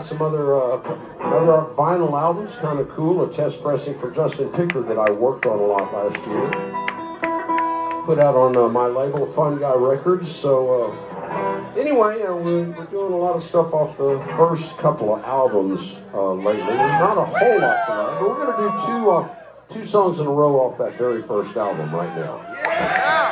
Some other uh, other vinyl albums, kind of cool. A test pressing for Justin Pickard that I worked on a lot last year. Put out on uh, my label, Fun Guy Records. So uh, anyway, uh, we're, we're, doing a lot of stuff off the first couple of albums uh, lately. Not a whole lot tonight, but we're going to do two off, two songs in a row off that very first album right now. was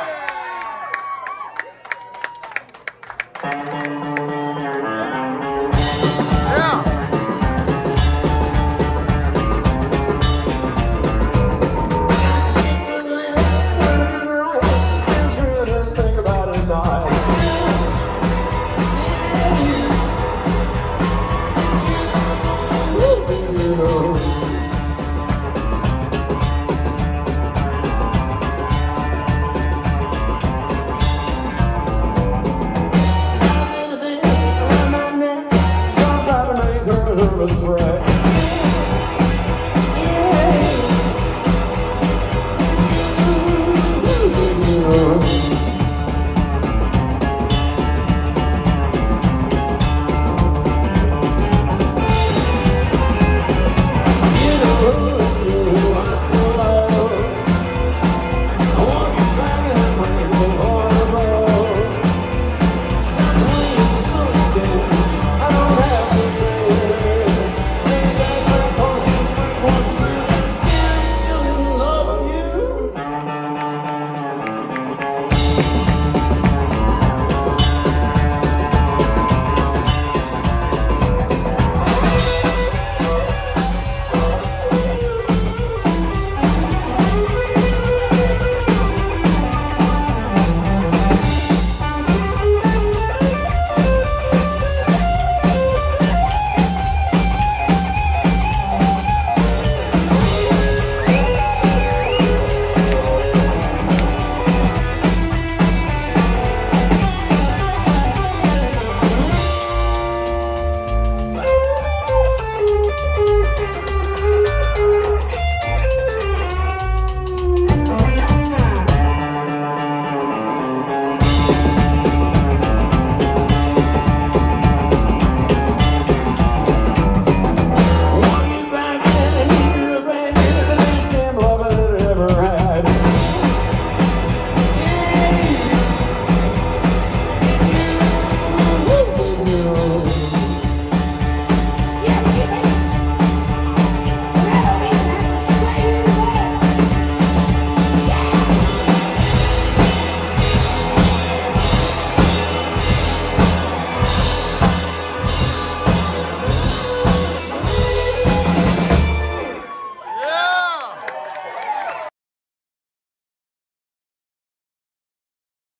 right.